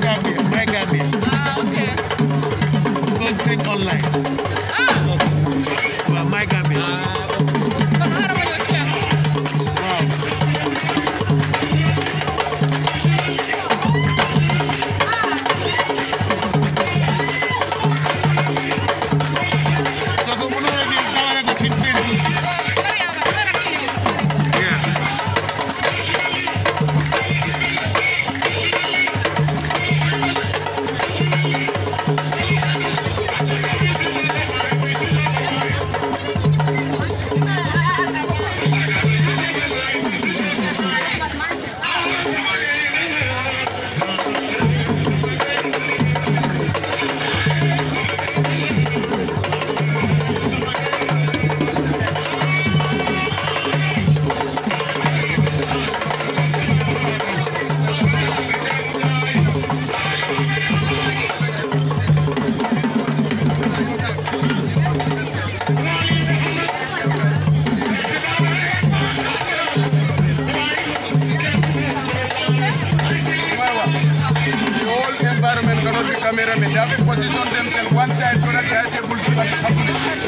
Thank you. cameramen, they haven't positioned themselves one side so that the high table see what is happening.